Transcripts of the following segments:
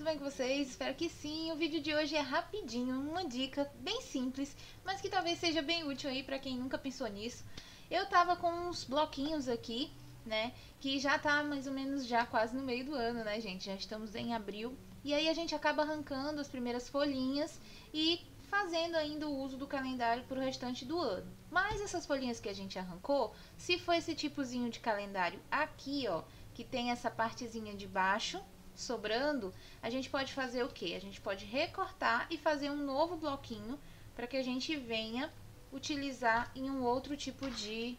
bem com vocês? Espero que sim. O vídeo de hoje é rapidinho, uma dica bem simples, mas que talvez seja bem útil aí para quem nunca pensou nisso. Eu tava com uns bloquinhos aqui, né, que já tá mais ou menos já quase no meio do ano, né, gente? Já estamos em abril. E aí a gente acaba arrancando as primeiras folhinhas e fazendo ainda o uso do calendário para o restante do ano. Mas essas folhinhas que a gente arrancou, se for esse tipozinho de calendário aqui, ó, que tem essa partezinha de baixo sobrando, a gente pode fazer o que? A gente pode recortar e fazer um novo bloquinho para que a gente venha utilizar em um outro tipo de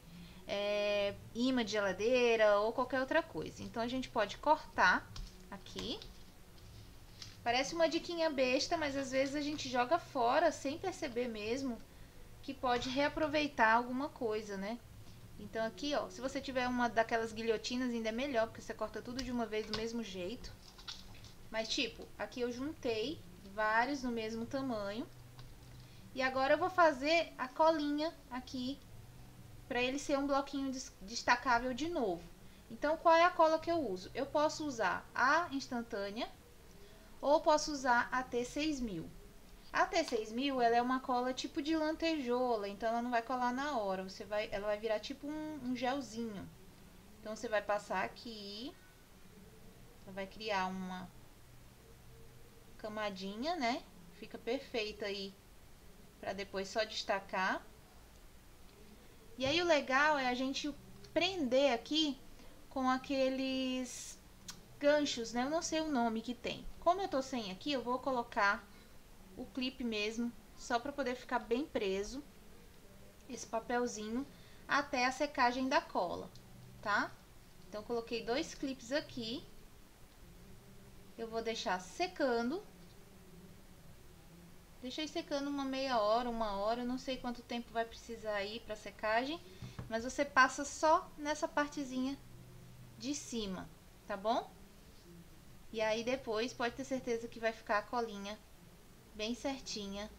é, imã de geladeira ou qualquer outra coisa. Então, a gente pode cortar aqui. Parece uma diquinha besta, mas às vezes a gente joga fora sem perceber mesmo que pode reaproveitar alguma coisa, né? Então aqui, ó, se você tiver uma daquelas guilhotinas ainda é melhor, porque você corta tudo de uma vez do mesmo jeito. Mas tipo, aqui eu juntei vários no mesmo tamanho. E agora eu vou fazer a colinha aqui, para ele ser um bloquinho destacável de novo. Então, qual é a cola que eu uso? Eu posso usar a instantânea ou posso usar a T6000. A T6000, ela é uma cola tipo de lantejola, então ela não vai colar na hora, você vai, ela vai virar tipo um, um gelzinho. Então, você vai passar aqui, vai criar uma camadinha, né? Fica perfeita aí, para depois só destacar. E aí, o legal é a gente prender aqui com aqueles ganchos, né? Eu não sei o nome que tem. Como eu tô sem aqui, eu vou colocar o clipe mesmo, só para poder ficar bem preso esse papelzinho até a secagem da cola, tá? Então, coloquei dois clipes aqui. Eu vou deixar secando. Deixei secando uma meia hora, uma hora, não sei quanto tempo vai precisar aí para secagem, mas você passa só nessa partezinha de cima, tá bom? E aí depois pode ter certeza que vai ficar a colinha bem certinha.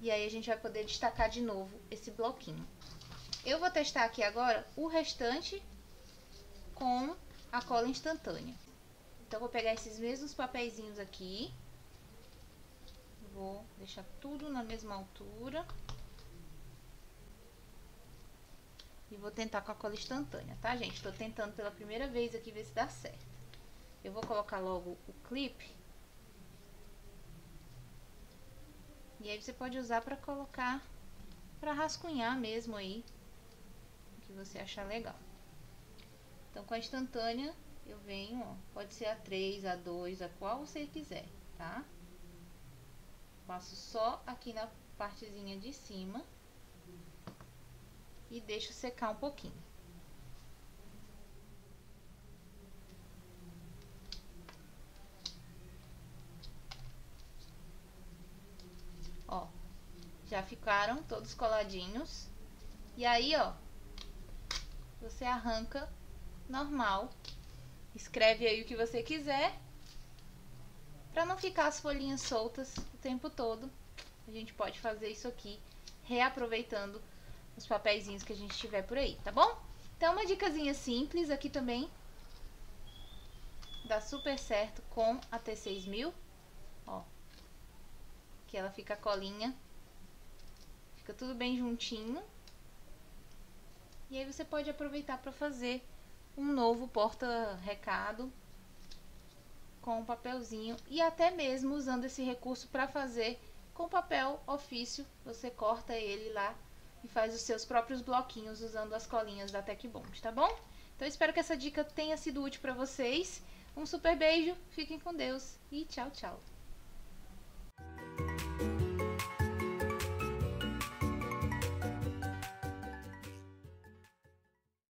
E aí a gente vai poder destacar de novo esse bloquinho. Eu vou testar aqui agora o restante com a cola instantânea. Então, vou pegar esses mesmos papeizinhos aqui. Vou deixar tudo na mesma altura. E vou tentar com a cola instantânea, tá, gente? Tô tentando pela primeira vez aqui ver se dá certo. Eu vou colocar logo o clipe E aí você pode usar para colocar, para rascunhar mesmo aí, o que você achar legal. Então, com a instantânea, eu venho, ó, pode ser a 3, a 2, a qual você quiser, tá? Passo só aqui na partezinha de cima e deixo secar um pouquinho. Já ficaram todos coladinhos. E aí, ó, você arranca normal. Escreve aí o que você quiser. Pra não ficar as folhinhas soltas o tempo todo. A gente pode fazer isso aqui, reaproveitando os papeizinhos que a gente tiver por aí, tá bom? Então, uma dicasinha simples aqui também. Dá super certo com a T6000. Ó. Que ela fica colinha tudo bem juntinho. E aí você pode aproveitar para fazer um novo porta-recado com papelzinho e até mesmo usando esse recurso para fazer com papel ofício, você corta ele lá e faz os seus próprios bloquinhos usando as colinhas da Tecbond, tá bom? Então espero que essa dica tenha sido útil para vocês. Um super beijo, fiquem com Deus e tchau, tchau.